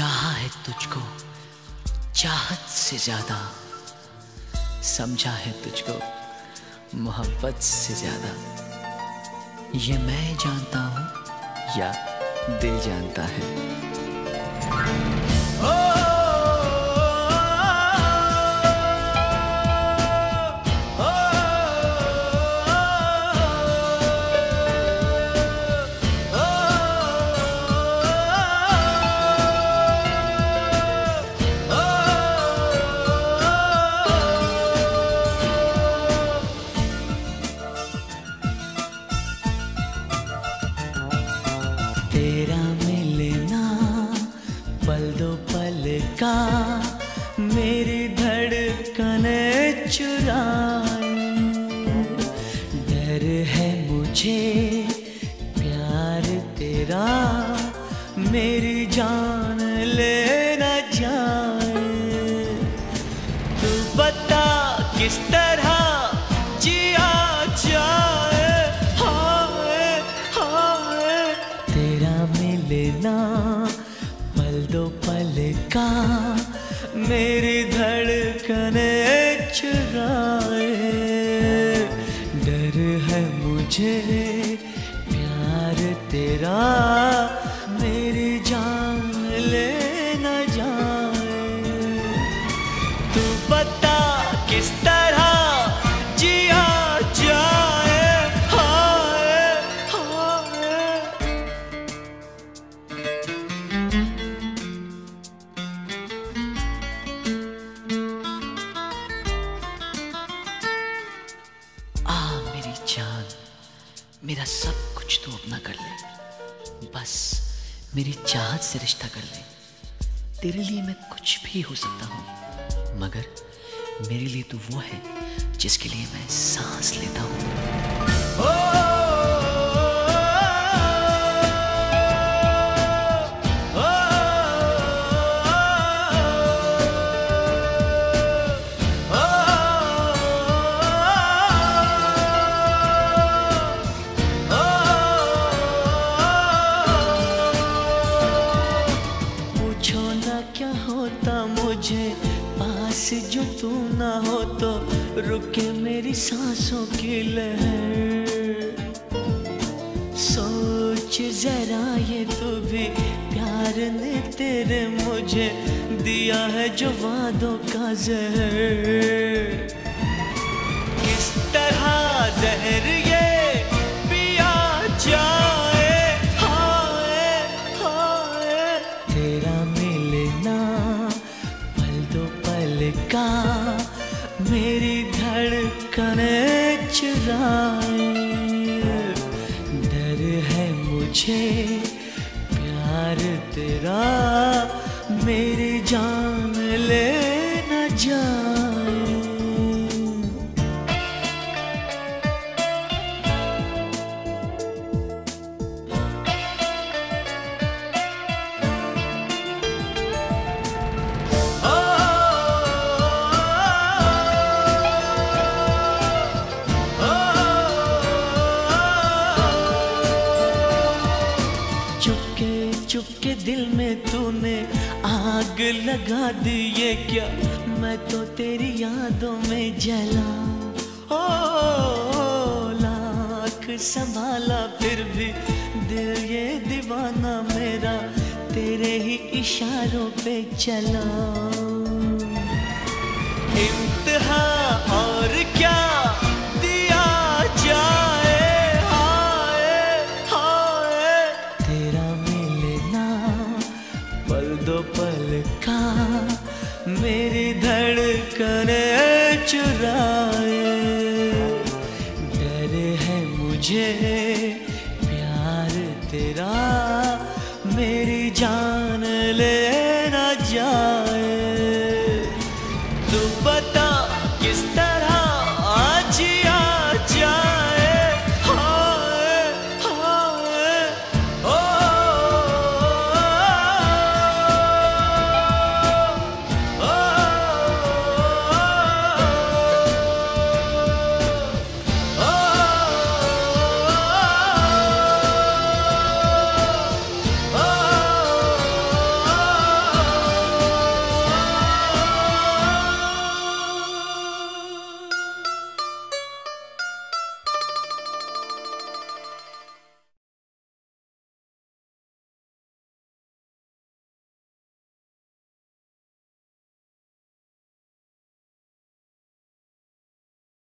तुझको, चाहत से ज़्यादा। समझा है तुझको, मोहब्बत से ज़्यादा। ये मैं जानता हूँ या दिल जानता है। तेरा मिलना, पल दो पल का, मेरी धड़कन चुराए डर है मुझे, प्यार तेरा, मेरी जान लेना जाए। तू बता किस तरह पल दो पल का मेरी धड़कने चुराए डर है मुझे प्यार तेरा मेरा सब कुछ तू अपना कर ले। बस मेरी चाहत से रिश्ता कर ले। तेरे लिए मैं कुछ भी हो सकता हूँ, मगर मेरे लिए तू वो है जिसके लिए मैं सांस लेता हूँ। पास जो तू ना हो तो रुके मेरी सांसों की लहर। सोच जरा ये तू भी प्यार ने तेरे मुझे दिया है जो वादों का जहर। किस तरह जहर ये धड़कने चुराए डर है मुझे प्यार तेरा मेरी जान ले न जाए चुपके चुपके दिल में तूने आग लगा दी, ये क्या? मैं तो तेरी यादों में जला। ओ, लाख संभाला, फिर भी दिल ये दीवाना मेरा तेरे ही इशारों पे चला। दो पल का मेरी धड़कन चुराए। डर है मुझे, प्यार तेरा, मेरी जान ले न जाए। तू बता किस तरह आज